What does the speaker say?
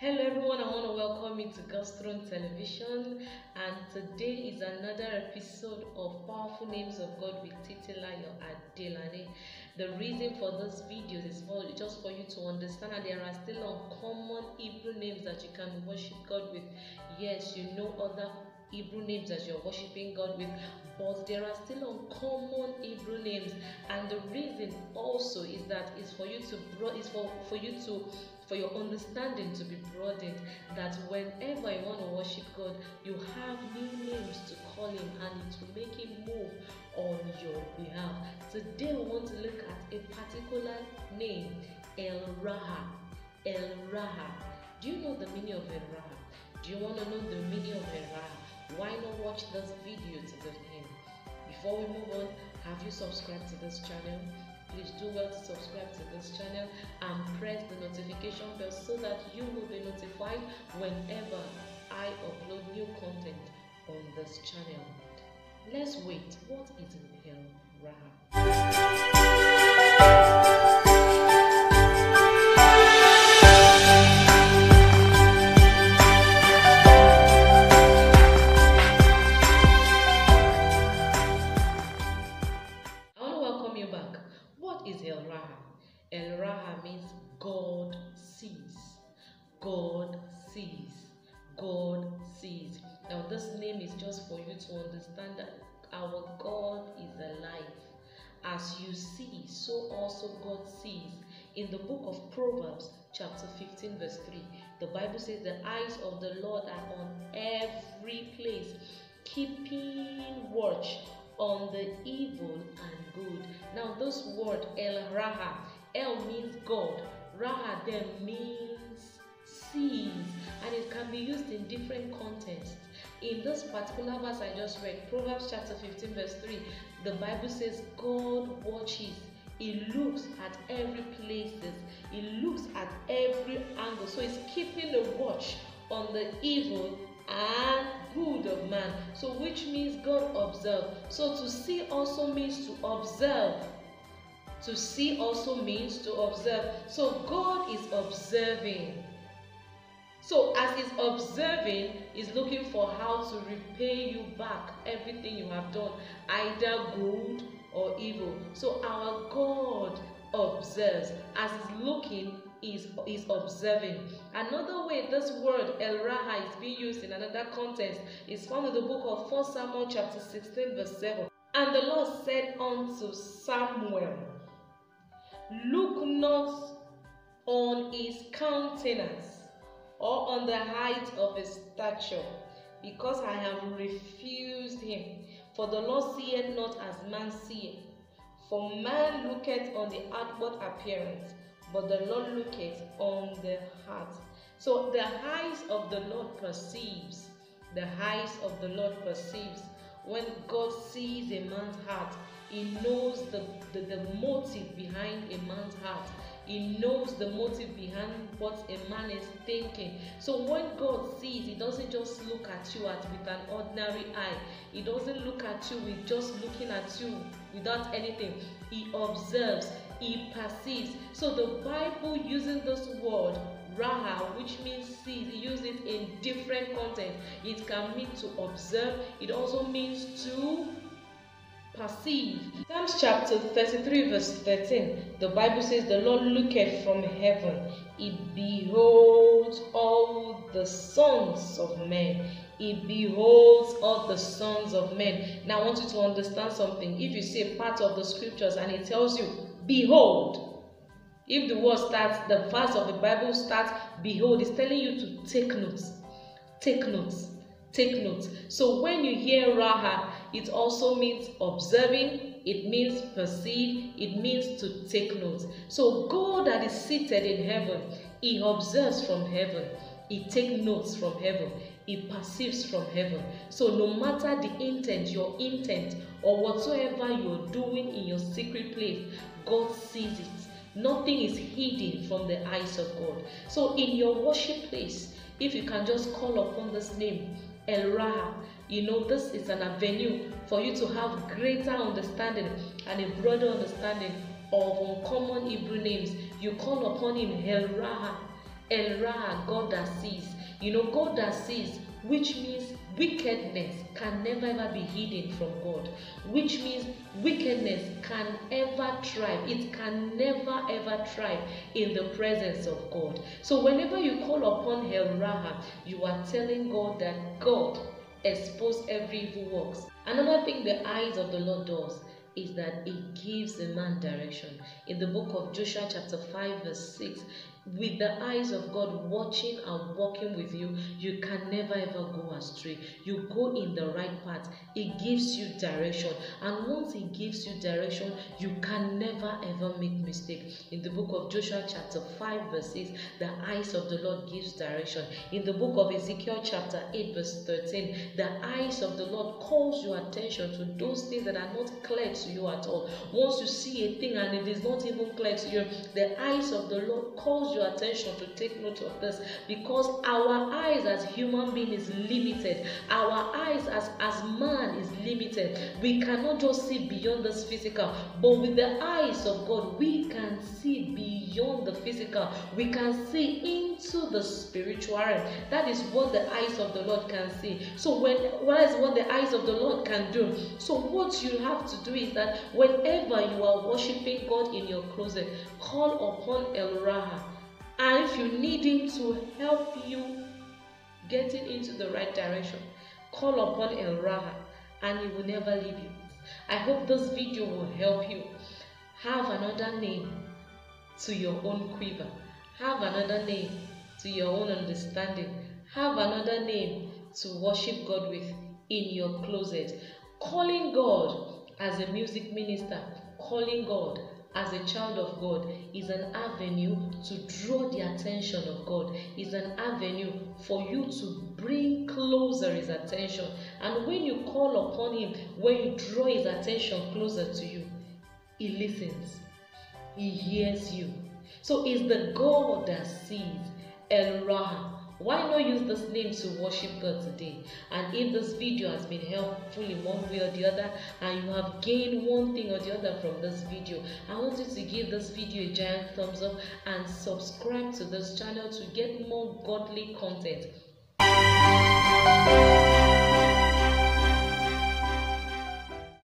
Hello everyone, I want to welcome you to God's Throne Television and today is another episode of Powerful Names of God with Titilayo Adelane. The reason for this video is for just for you to understand that there are still uncommon Hebrew names that you can worship God with. Yes, you know other Hebrew names as you're worshiping God with, but there are still uncommon Hebrew names, and the reason also is that is for you to bro- is for for you to for your understanding to be broadened. That whenever you want to worship God, you have new names to call Him, and will make Him move on your behalf. Today we want to look at a particular name, El Raha. El Raha. Do you know the meaning of El Raha? Do you want to know the meaning of El Raha? why not watch this video to the end? Before we move on have you subscribed to this channel? Please do well to subscribe to this channel and press the notification bell so that you will be notified whenever i upload new content on this channel. Let's wait. What is in El Raha El Raha means God sees. God sees. God sees. Now, this name is just for you to understand that our God is alive. As you see, so also God sees. In the book of Proverbs, chapter 15, verse 3, the Bible says, The eyes of the Lord are on every place, keeping watch on the evil and good. Now, this word El Raha, El means God, Raha then means sees, and it can be used in different contexts. In this particular verse I just read, Proverbs chapter 15, verse 3, the Bible says, God watches. He looks at every places. He looks at every angle. So he's keeping a watch on the evil and good of man. So which means God observe. So to see also means to observe. To see also means to observe. So God is observing. So as he's observing, he's looking for how to repay you back everything you have done, either good or evil. So our God observes. As he's looking, is is observing. Another way this word El Raha is being used in another context is found in the book of 1 Samuel chapter 16, verse 7. And the Lord said unto Samuel, Look not on his countenance or on the height of his stature, because I have refused him. For the Lord seeth not as man seeth. For man looketh on the outward appearance, but the Lord looketh on the heart. So the eyes of the Lord perceives, the eyes of the Lord perceives. When God sees a man's heart, he knows the, the, the motive behind a man's heart. He knows the motive behind what a man is thinking. So when God sees, He doesn't just look at you at with an ordinary eye. He doesn't look at you with just looking at you without anything. He observes, He perceives. So the Bible using this word Raha, which means sees, use it in different contexts. It can mean to observe. It also means to perceive. Psalms chapter 33, verse 13, the Bible says, The Lord looketh from heaven, he beholds all the sons of men. He beholds all the sons of men. Now, I want you to understand something. If you see part of the scriptures and it tells you, Behold, if the word starts, the verse of the Bible starts, Behold, it's telling you to take notes. Take notes. Take notes. So when you hear Raha, it also means observing, it means perceive, it means to take notes. So God that is seated in heaven, He observes from heaven, He takes notes from heaven, He perceives from heaven. So no matter the intent, your intent, or whatsoever you're doing in your secret place, God sees it. Nothing is hidden from the eyes of God. So in your worship place, if you can just call upon this name, El Raha, you know this is an avenue for you to have greater understanding and a broader understanding of uncommon Hebrew names. You call upon him El Raha. El Raha, God that sees. You know, God that sees, which means wickedness can never ever be hidden from God, which means wickedness can ever thrive. It can never ever thrive in the presence of God. So whenever you call upon El Raha, you are telling God that God expose every evil works. Another thing the eyes of the Lord does is that it gives a man direction. In the book of Joshua, chapter 5, verse 6, with the eyes of God watching and walking with you, you can never ever go astray. You go in the right path. It gives you direction. And once it gives you direction, you can never ever make mistake. In the book of Joshua chapter 5 verse 6, the eyes of the Lord gives direction. In the book of Ezekiel chapter 8 verse 13, the eyes of the Lord calls your attention to those things that are not clear to you at all. Once you see a thing and it is not even clear to you, the eyes of the Lord calls your attention to take note of this because our eyes as human being is limited. Our eyes as as man is limited. We cannot just see beyond this physical but with the eyes of god we can see beyond the physical. We can see into the spiritual realm. That is what the eyes of the lord can see. So when what is what the eyes of the lord can do? So what you have to do is that whenever you are worshiping god in your closet call upon el raha and if you need Him to help you getting into the right direction, call upon El Raha and He will never leave you. I hope this video will help you. Have another name to your own quiver. Have another name to your own understanding. Have another name to worship God with in your closet. Calling God as a music minister, calling God as a child of God is an avenue to draw the attention of God, is an avenue for you to bring closer his attention. And when you call upon him, when you draw his attention closer to you, he listens, he hears you. So it's the God that sees, El Raha, why not use this name to worship God today? And if this video has been helpful in one way or the other, and you have gained one thing or the other from this video, I want you to give this video a giant thumbs up and subscribe to this channel to get more godly content.